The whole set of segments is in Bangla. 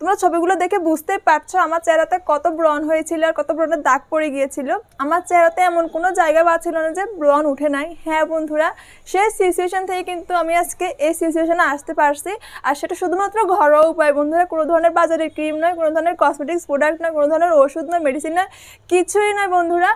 তোমরা ছবিগুলো দেখে বুঝতেই পারছ আমার চেহারাতে কত ব্রণ হয়েছিল আর কত ব্রণের দাগ পড়ে গিয়েছিল। আমার চেহারাতে এমন কোনো জায়গা পাচ্ছিল না যে ব্রণ উঠে নাই। হ্যাঁ বন্ধুরা, সেই সিচুয়েশন থেকে কিন্তু আমি আজকে এই সিচুয়েশনে আসতে পারছি। আর সেটা শুধুমাত্র ঘরোয়া উপায় বন্ধুরা, কোনো ধরনের বাজারের ক্রিম নয়, কোনো ধরনের কসমেটিক্স প্রোডাক্ট নয়, কোনো ধরনের ওষুধ নয় মেডিসিন নয়, কিছুই নয় বন্ধুরা।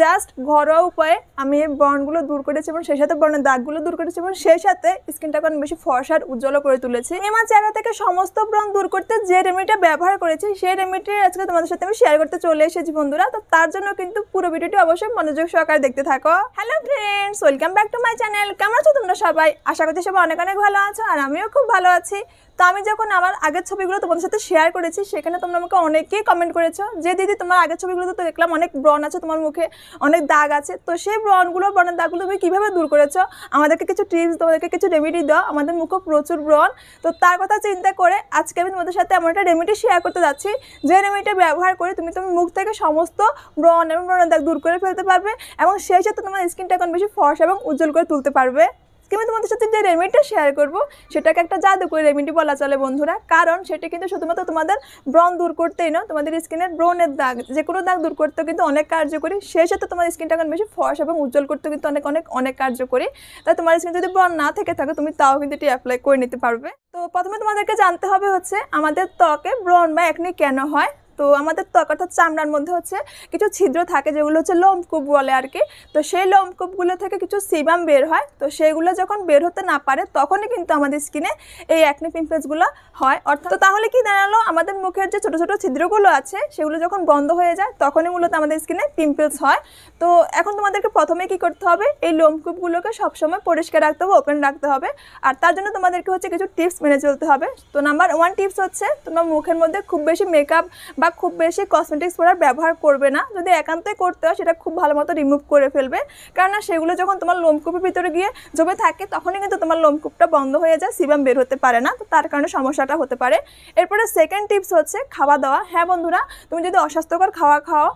জাস্ট ঘরোয়া উপায়ে আমি এই ব্রণগুলো দূর করেছি এবং সেই সাথে ব্রণের দাগগুলো দূর করেছি এবং সেই সাথে স্কিনটাকে অনেক বেশি ফর্সার উজ্জ্বল করে তুলেছি। আমার চেহারা থেকে সমস্ত ব্রণ দূর করতে যে রেমেডিটা ব্যবহার করেছি, সেই রেমেডিটি আজকে তোমাদের সাথে আমি শেয়ার করতে চলে এসেছি বন্ধুরা। তো তার জন্য কিন্তু পুরো ভিডিওটি অবশ্যই মনোযোগ সহকারে দেখতে থাকো। Hello friends welcome back to my channel কেমন আছো তোমরা সবাই? আশা করছি সবাই অনেক অনেক ভালো আছো আর আমিও খুব ভালো আছি। তো আমি যখন আমার আগের ছবিগুলো তোমাদের সাথে শেয়ার করেছি, সেখানে তোমরা আমাকে অনেকেই কমেন্ট করেছ যে, দিদি, তোমার আগের ছবিগুলোতে তো দেখলাম অনেক ব্রণ আছে, তোমার মুখে অনেক দাগ আছে। তো সেই ব্রণগুলো, ব্রণের দাগগুলো তুমি কীভাবে দূর করেছ? আমাদেরকে কিছু টিপস তোমাদেরকে কিছু রেমেডি দাও। আমাদের মুখে প্রচুর ব্রণ। তো তার কথা চিন্তা করে আজকে আমি তোমাদের সাথে এমন একটা রেমেডি শেয়ার করতে যাচ্ছি। যে রেমেডিটা ব্যবহার করে তুমি তোমার মুখ থেকে সমস্ত ব্রণ এবং ব্রণের দাগ দূর করে ফেলতে পারবে এবং সেই সাথে তোমার স্কিনটা এখন বেশি ফর্স এবং উজ্জ্বল করে তুলতে পারবে। আজকে আমি তোমাদের সাথে যে রেমেডিটা শেয়ার করব, সেটাকে একটা জাদুকরি রেমেডি বলা চলে বন্ধুরা। কারণ সেটা কিন্তু শুধুমাত্র তোমাদের ব্রণ দূর করতেই নয়, তোমাদের স্কিনের ব্রণের দাগ, যে কোনো দাগ দূর করতেও কিন্তু অনেক কার্যকরী। সেই সাথে তোমার স্কিনটা এখন বেশি ফর্স এবং উজ্জ্বল করতেও কিন্তু অনেক অনেক অনেক কার্যকরী। তাই তোমার স্কিন যদি ব্রণ না থেকে থাকে, তুমি তাও কিন্তু এটি অ্যাপ্লাই করে নিতে পারবে। তো প্রথমে তোমাদেরকে জানতে হবে হচ্ছে, আমাদের ত্বকে ব্রণ বা একনি কেন হয়? তো আমাদের ত্বক অর্থাৎ চামড়ার মধ্যে হচ্ছে কিছু ছিদ্র থাকে যেগুলো হচ্ছে লোমকূপ বলে আর কি। তো সেই লোমকূপগুলো থেকে কিছু সিবাম বের হয়। তো সেইগুলো যখন বের হতে না পারে তখনই কিন্তু আমাদের স্কিনে এই অ্যাকনি পিম্পলসগুলো হয়। অর্থাৎ তাহলে কি দাঁড়াল? আমাদের মুখের যে ছোটো ছোটো ছিদ্রগুলো আছে সেগুলো যখন বন্ধ হয়ে যায় তখনই মূলত আমাদের স্কিনে পিম্পলস হয়। তো এখন তোমাদেরকে প্রথমে কি করতে হবে? এই লোমকূপগুলোকে সবসময় পরিষ্কার রাখতে হবে ওপেন রাখতে হবে। আর তার জন্য তোমাদেরকে হচ্ছে কিছু টিপস মেনে চলতে হবে। তো নাম্বার ওয়ান টিপস হচ্ছে তোমার মুখের মধ্যে খুব বেশি মেকআপ বা খুব বেশি কসমেটিক্স প্রোডাক্ট ব্যবহার করবে না। যদি একান্তই করতে হয়, সেটা খুব ভালো মতো রিমুভ করে ফেলবে। কেননা সেগুলো যখন তোমার লোমকূপের ভিতরে গিয়ে জমে থাকে, তখনই কিন্তু তোমার লোমকূপটা বন্ধ হয়ে যায় সিবাম বের হতে পারে না। তো তার কারণে সমস্যাটা হতে পারে। এরপরে সেকেন্ড টিপস হচ্ছে খাওয়া দাওয়া। হ্যাঁ বন্ধুরা, তুমি যদি অস্বাস্থ্যকর খাওয়া খাও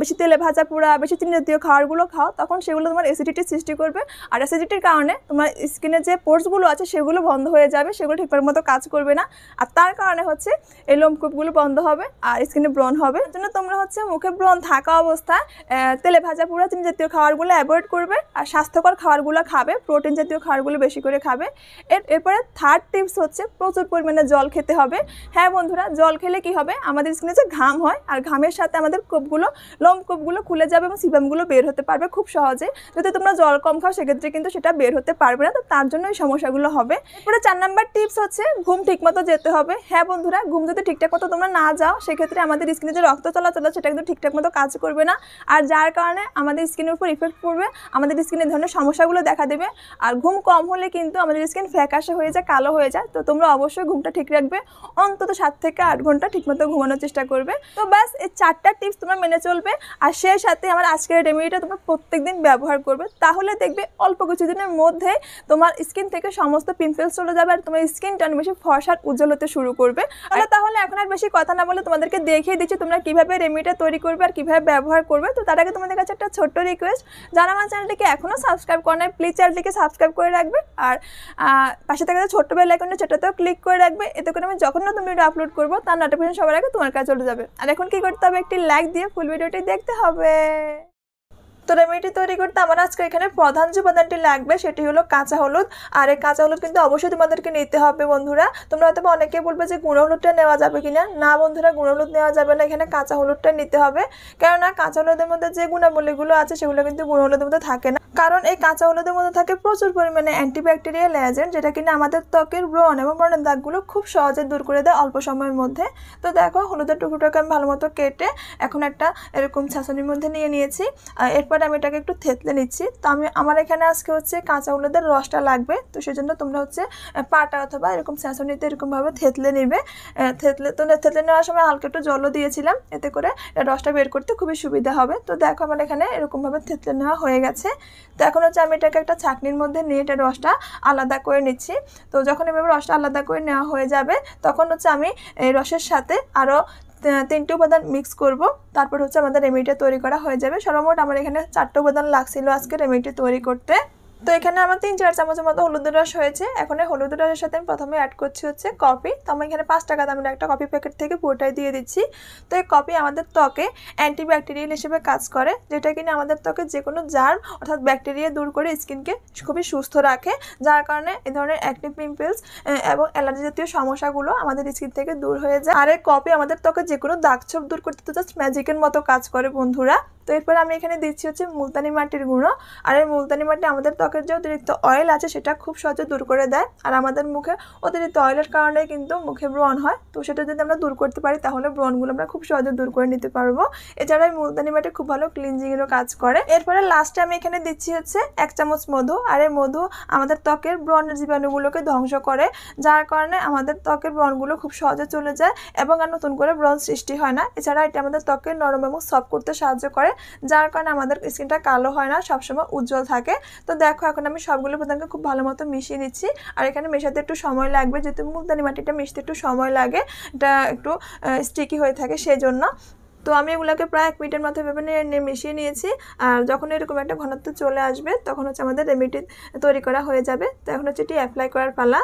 বেশি তেলে ভাজা পোড়া, বেশি চিনি জাতীয় খাবারগুলো খাও, তখন সেগুলো তোমার অ্যাসিডিটির সৃষ্টি করবে। আর অ্যাসিডিটির কারণে তোমার স্কিনের যে পোর্সগুলো আছে, সেগুলো বন্ধ হয়ে যাবে, সেগুলো ঠিকঠাক মতো কাজ করবে না। আর তার কারণে হচ্ছে এই লোমকূপগুলো বন্ধ হবে। আর স্কিনে ব্রণ হবে। জন্য তোমরা হচ্ছে মুখে ব্রণ থাকা অবস্থায় তেলে ভাজা পোড়া চিনি জাতীয় খাবারগুলো অ্যাভয়েড করবে আর স্বাস্থ্যকর খাবারগুলো খাবে প্রোটিন জাতীয় খাবারগুলো বেশি করে খাবে। এর, এরপরে থার্ড টিপস হচ্ছে প্রচুর পরিমাণে জল খেতে হবে। হ্যাঁ বন্ধুরা, জল খেলে কি হবে? আমাদের স্কিনে যে ঘাম হয় আর ঘামের সাথে আমাদের কোপগুলো, লোম কোপগুলো খুলে যাবে এবং সিবামগুলো বের হতে পারবে খুব সহজে। যদি তোমরা জল কম খাও, সেক্ষেত্রে কিন্তু সেটা বের হতে পারবে না, তো তার জন্য এই সমস্যাগুলো হবে। এরপরে চার নাম্বার টিপস হচ্ছে ঘুম ঠিকমতো যেতে হবে। হ্যাঁ বন্ধুরা, ঘুম যদি ঠিকঠাক মতো তোমরা না যাও, সেক্ষেত্রে আমাদের স্কিনে যে রক্ত চলাচল সেটা কিন্তু ঠিকঠাক মতো কাজ করবে না। আর যার কারণে আমাদের স্কিনের উপর ইফেক্ট পড়বে, আমাদের স্কিনের ধরনের সমস্যাগুলো দেখা দেবে। আর ঘুম কম হলে কিন্তু আমাদের স্কিন ফ্যাকাশে হয়ে যায়, কালো হয়ে যায়। তো তোমরা অবশ্যই ঘুমটা ঠিক রাখবে। অন্তত সাত থেকে আট ঘণ্টা ঠিকমতো ঘুমানোর চেষ্টা করবে। তো ব্যাস, এই চারটা টিপস তোমরা মেনে চলবে। আর সেই সাথে আমার আজকের রেমেডিটা তোমরা প্রত্যেক দিন ব্যবহার করবে। তাহলে দেখবে অল্প কিছুদিনের মধ্যে তোমার স্কিন থেকে সমস্ত পিম্পলস চলে যাবে আর তোমার স্কিনটা অনেক বেশি ফর্সার, উজ্জ্বল হতে শুরু করবে। তাহলে এখন আর বেশি কথা না বলে তোমাদেরকে দেখিয়ে দিচ্ছি তোমরা কীভাবে রেমিডিটা তৈরি করবে আর কীভাবে ব্যবহার করবে। তো তার আগে তোমাদের কাছে একটা ছোট্ট রিকোয়েস্ট যারা আমার চ্যানেলটিকে এখনও সাবস্ক্রাইব করে নেয় প্লিজ চ্যানেলটিকে সাবস্ক্রাইব করে রাখবে। আর পাশে থাকা ছোট্ট বেল আইকনটা সেটাতেও ক্লিক করে রাখবে। এতে করে আমি যখন তুমি ভিডিও আপলোড করব, তার নোটিফিকেশন সবার আগে তোমার কাছে চলে যাবে। আর এখন কী করতে হবে? একটি লাইক দিয়ে ফুল ভিডিওটি দেখতে হবে। তো রেমেডি তৈরি করতে আমার আজকে এখানে প্রধান যে উপাদানটি লাগবে, সেটি হলো কাঁচা হলুদ। আর এই কাঁচা হলুদ কিন্তু অবশ্যই তোমাদেরকে নিতে হবে বন্ধুরা। তোমরা হয়তো অনেকেই বলবে যে গুঁড়ো হলুদটা নেওয়া যাবে কিনা। না বন্ধুরা, গুঁড়ো হলুদ নেওয়া যাবে না। এখানে কাঁচা হলুদটা নিতে হবে। কেননা কাঁচা হলুদের মধ্যে যে গুণাবলীগুলো আছে, সেগুলো কিন্তু গুঁড়ো হলুদের মধ্যে থাকে না। কারণ এই কাঁচা হলুদের মধ্যে থাকে প্রচুর পরিমাণে অ্যান্টিব্যাকটেরিয়াল এজেন্ট যেটা কিনা আমাদের ত্বকের ব্রণ এবং ব্রণের দাগগুলো খুব সহজে দূর করে দেয় অল্প সময়ের মধ্যে। তো দেখো, হলুদের টুকরোটাকে আমি ভালো মতো কেটে এখন একটা এরকম ছাঁচনির মধ্যে নিয়ে নিয়েছি। এরপর আমি এটাকে একটু থেতলে নিচ্ছি। তো আমি, আমার এখানে আজকে হচ্ছে কাঁচা হলুদের রসটা লাগবে। তো সেজন্য তোমরা হচ্ছে পাটা অথবা এরকম ছাঁচনিতে এরকমভাবে থেতলে নেবে। থেতলে, তো থেতলে নেওয়ার সময় হালকা একটু জলও দিয়েছিলাম। এতে করে রসটা বের করতে খুবই সুবিধা হবে। তো দেখো আমার এখানে এরকমভাবে থেতলে নেওয়া হয়ে গেছে। তো এখন হচ্ছে আমি এটাকে একটা ছাকনির মধ্যে নিয়ে এটা রসটা আলাদা করে নিচ্ছি। তো যখন এভাবে রসটা আলাদা করে নেওয়া হয়ে যাবে, তখন হচ্ছে আমি এই রসের সাথে আরও তিনটে উপাদান মিক্স করব। তারপর হচ্ছে আমাদের রেমেডিটা তৈরি করা হয়ে যাবে। সর্বমোট আমার এখানে চারটে উপাদান লাগছিল আজকে রেমেডিটি তৈরি করতে। তো এখানে আমার তিন চার চামচের মতো হলুদের রস হয়েছে। এখন এই হলুদের রসের সাথে আমি প্রথমে অ্যাড করছি হচ্ছে কফি তো আমি এখানে পাঁচ টাকা দামের একটা কফি প্যাকেট থেকে পুরোটাই দিয়ে দিচ্ছি। তো এই কফি আমাদের ত্বকে অ্যান্টিব্যাকটেরিয়াল হিসেবে কাজ করে, যেটা কিনা আমাদের ত্বকে যে কোনো জার্ম অর্থাৎ ব্যাকটেরিয়া দূর করে স্কিনকে খুবই সুস্থ রাখে, যার কারণে এই ধরনের অ্যাক্টিভ পিম্পলস এবং অ্যালার্জি জাতীয় সমস্যাগুলো আমাদের স্কিন থেকে দূর হয়ে যায়। আর এই কফি আমাদের ত্বকে যে কোনো দাগ ছোপ দূর করতে তো জাস্ট ম্যাজিকের মতো কাজ করে বন্ধুরা। তো এরপর আমি এখানে দিচ্ছি হচ্ছে মুলতানি মাটির গুঁড়ো। আর এই মুলতানি মাটি আমাদের ত্বকের যে অতিরিক্ত অয়েল আছে সেটা খুব সহজে দূর করে দেয়। আর আমাদের মুখে অতিরিক্ত অয়েলের কারণে কিন্তু মুখে ব্রণ হয়। তো সেটা যদি আমরা দূর করতে পারি তাহলে ব্রণগুলো আমরা খুব সহজে দূর করে নিতে পারব। এছাড়া এই মুলতানি মাটি খুব ভালো ক্লিনজিংয়েরও কাজ করে। এরপরে লাস্টে আমি এখানে দিচ্ছি হচ্ছে এক চামচ মধু। আর এই মধু আমাদের ত্বকের ব্রণের জীবাণুগুলোকে ধ্বংস করে। যার কারণে আমাদের ত্বকের ব্রণগুলো খুব সহজে চলে যায় এবং আর নতুন করে ব্রণ সৃষ্টি হয় না। এছাড়া এটা আমাদের ত্বকে নরম এবং সফট করতে সাহায্য করে। যার কারণে আমাদের স্কিনটা কালো হয় না, সবসময় উজ্জ্বল থাকে। তো দেখো, এখন আমি সবগুলো উপাদানকে খুব ভালো মতো মিশিয়ে নিচ্ছি। আর এখানে মেশাতে একটু সময় লাগবে, যেহেতু মুলতানি মাটিটা মিশতে একটু সময় লাগে, এটা একটু স্টিকি হয়ে থাকে সেই জন্য তো আমি এগুলোকে প্রায় এক মিনিটের মতো ভেবে নিয়ে মিশিয়ে নিয়েছি। আর যখন এরকম একটা ঘনত্ব চলে আসবে, তখন হচ্ছে আমাদের রেমিডি তৈরি করা হয়ে যাবে। তো এখন হচ্ছে এটি অ্যাপ্লাই করার পালা।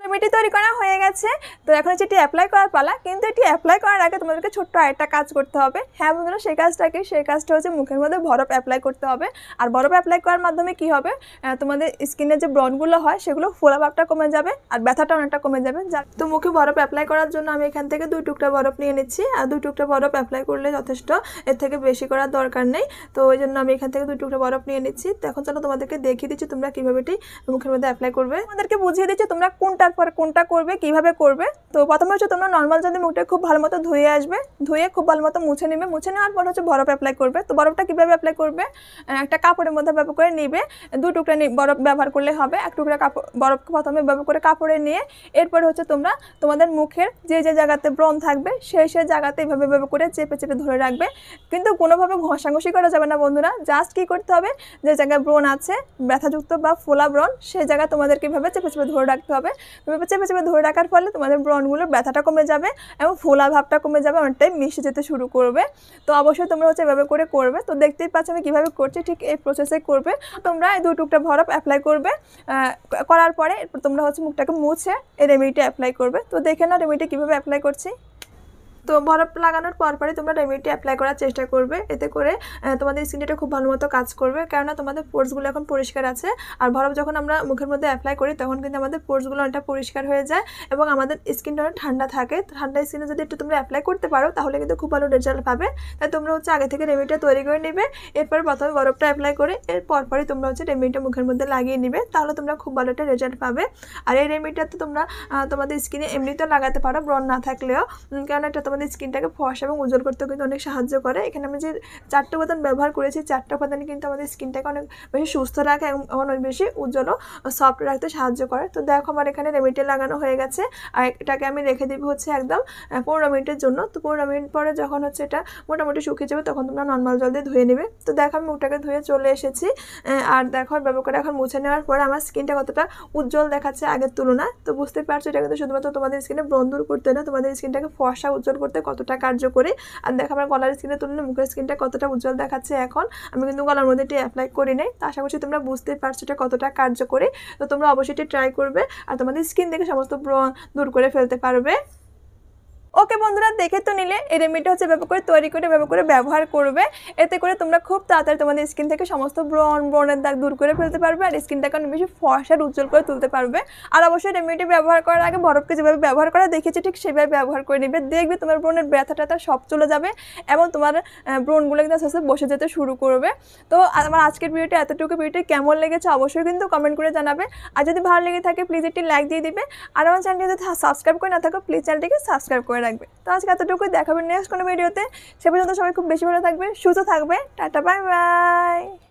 রেমেডি তৈরি করা হয়ে গেছে। তো এখন হচ্ছে এটি অ্যাপ্লাই করার পালা। কিন্তু এটি অ্যাপ্লাই করার আগে তোমাদেরকে ছোট্ট আরেকটা কাজ করতে হবে। হ্যাঁ বন্ধুরা, সেই কাজটাকে, সেই কাজটা হচ্ছে মুখের মধ্যে বরফ অ্যাপ্লাই করতে হবে। আর বরফ অ্যাপ্লাই করার মাধ্যমে কি হবে? তোমাদের স্কিনের যে ব্রণগুলো হয়, সেগুলো ফোলা ভাবটা কমে যাবে আর ব্যথাটা অনেকটা কমে যাবে। তো মুখে বরফ অ্যাপ্লাই করার জন্য আমি এখান থেকে দুই টুকরা বরফ নিয়ে নিচ্ছি। আর দুই টুকরা বরফ অ্যাপ্লাই করলে যথেষ্ট, এর থেকে বেশি করার দরকার নেই। তো ওই জন্য আমি এখান থেকে দুই টুকরা বরফ নিয়ে নিচ্ছি। তো এখন চলো তোমাদেরকে দেখিয়ে দিচ্ছি তোমরা কীভাবে এটি মুখের মধ্যে অ্যাপ্লাই করবে। তোমাদেরকে বুঝিয়ে দিচ্ছি তোমরা কোনটার পর কোনটা করবে, কীভাবে করবে? তো প্রথমে হচ্ছে তোমরা নর্মাল যদি মুখটা খুব ভালো মতো ধুয়ে আসবে, ধুয়ে খুব ভালো মতো মুছে নেবে। মুছে নেওয়ার পর হচ্ছে বরফ অ্যাপ্লাই করবে। তো বরফটা কীভাবে অ্যাপ্লাই করবে? একটা কাপড়ের মধ্যে ব্যবহার করে নিবে। দু টুকরা বরফ ব্যবহার করলে হবে। এক টুকরা কাপড় বরফ প্রথমে ব্যবহার করে কাপড়ে নিয়ে এরপর হচ্ছে তোমরা তোমাদের মুখের যে যে জায়গাতে ব্রণ থাকবে, সেই সেই জায়গাতে এভাবে ব্যবহার করে চেপে চেপে ধরে রাখবে। কিন্তু কোনোভাবে ঘষাঘষি করা যাবে না বন্ধুরা। জাস্ট কী করতে হবে? যে জায়গায় ব্রণ আছে, ব্যথাযুক্ত বা ফোলা ব্রণ, সেই জায়গায় তোমাদেরকে এভাবে চেপে চেপে ধরে রাখতে হবে। চেপে চেপে ধরে রাখার ফলে তোমাদের ব্রণগুলোর ব্যথাটা কমে যাবে এবং ফোলা ভাবটা কমে যাবে, অনেকটাই মিশে যেতে শুরু করবে। তো অবশ্যই তোমরা হচ্ছে এভাবে করে করবে। তো দেখতেই পাচ্ছ আমি কীভাবে করছি, ঠিক এই প্রসেসে করবে। তোমরা এই দু টুকটা বরফ অ্যাপ্লাই করবে করার পরে তোমরা হচ্ছে মুখটাকে মুছে এই রেমিডিটা অ্যাপ্লাই করবে। তো দেখে না রেমিডিটা কীভাবে অ্যাপ্লাই করছি। তো বরফ লাগানোর পরপরই তোমরা রেমেডিটি অ্যাপ্লাই করার চেষ্টা করবে। এতে করে তোমাদের স্কিনটা খুব ভালো মতো কাজ করবে। কেননা তোমাদের পোর্সগুলো এখন পরিষ্কার আছে। আর বরফ যখন আমরা মুখের মধ্যে অ্যাপ্লাই করি, তখন কিন্তু আমাদের পোর্সগুলো অনেকটা পরিষ্কার হয়ে যায় এবং আমাদের স্কিনটা অনেক ঠান্ডা থাকে। ঠান্ডা স্কিনে যদি একটু তোমরা অ্যাপ্লাই করতে পারো, তাহলে কিন্তু খুব ভালো রেজাল্ট পাবে। তাই তোমরা হচ্ছে আগে থেকে রেমেডিটা তৈরি করে নেবে। এরপর প্রথমে বরফটা অ্যাপ্লাই করে এর পরপরই তোমরা হচ্ছে রেমেডিটা মুখের মধ্যে লাগিয়ে নেবে। তাহলে তোমরা খুব ভালো একটা রেজাল্ট পাবে। আর এই রেমেডিটা তো তোমরা তোমাদের স্কিনে এমনিতেও লাগাতে পারো, ব্রণ না থাকলেও। কারণ এটা তোমাদের স্কিনটাকে ফর্সা এবং উজ্জ্বল করতেও কিন্তু অনেক সাহায্য করে। এখানে আমি যে চারটে উপাদান ব্যবহার করেছি, চারটে উপাদান কিন্তু আমাদের স্কিনটাকে অনেক বেশি সুস্থ রাখে এবং অনেক বেশি উজ্জ্বল ও সফট রাখতে সাহায্য করে। তো দেখো আমার এখানে রেমিডি লাগানো হয়ে গেছে। আর এটাকে আমি রেখে দিব হচ্ছে একদম পনেরো মিনিটের জন্য। তো পনেরো মিনিট পরে যখন হচ্ছে এটা মোটামুটি শুকিয়ে যাবে তখন তোমরা নর্মাল জল দিয়ে ধুয়ে নেবে। তো দেখো আমি মুখটাকে ধুয়ে চলে এসেছি। আর দেখো ব্যবহার করে এখন মুছে নেওয়ার পরে আমার স্কিনটা কতটা উজ্জ্বল দেখাচ্ছে আগের তুলনায়। তো বুঝতে পারছ এটা কিন্তু শুধুমাত্র তোমাদের স্কিনে ব্রণ দূর করতে না, তোমাদের স্কিনটাকে ফর্সা উজ্জ্বল করতে কতটা কার্য করে আর দেখো আমার গলার স্কিনের তুলনায় মুখের স্কিনটা কতটা উজ্জ্বল দেখাচ্ছে এখন। আমি কিন্তু গলার মধ্যে এটি অ্যাপ্লাই করি নাই। তো আশা করছি তোমরা বুঝতে পারছ এটা কতটা কার্য করে তো তোমরা অবশ্যই ট্রাই করবে। আর তোমাদের স্কিন দেখে সমস্ত ব্রণ দূর করে ফেলতে পারবে। ওকে বন্ধুরা, দেখে তো নিলে। এই রেমিডিটা হচ্ছে ব্যবহার করে তৈরি করে ব্যবহার করে ব্যবহার করবে। এতে করে তোমরা খুব তাড়াতাড়ি তোমাদের স্কিন থেকে সমস্ত ব্রণ, ব্রণের দাগ দূর করে ফেলতে পারবে আর স্কিনটাকে অনেক বেশি ফর্সার, উজ্জ্বল করে তুলতে পারবে। আর অবশ্যই রেমিডি ব্যবহার করার আগে বরফকে যেভাবে ব্যবহার করা দেখেছি, ঠিক সেভাবে ব্যবহার করে নেবে। দেখবে তোমার ব্রণের ব্যথা ট্যাথা সব চলে যাবে এবং তোমার ব্রণগুলো কিন্তু আস্তে আস্তে বসে যেতে শুরু করবে। তো আমার আজকের ভিডিওটা এতটুকু। ভিডিওটি কেমন লেগেছে অবশ্যই কিন্তু কমেন্ট করে জানাবে। আর যদি ভালো লেগে থাকে প্লিজ একটি লাইক দিয়ে দিবে। আর আমার চ্যানেলটি যদি সাবস্ক্রাইব করে না থাকো প্লিজ চ্যানেলটিকে সাবস্ক্রাইব করে রাখবে। তো আজকে এতটুকুই দেখাবেন নেক্সট কোনো ভিডিওতে সে পর্যন্ত সবাই খুব বেশি ভালো থাকবে, সুস্থ থাকবে। Tata bye bye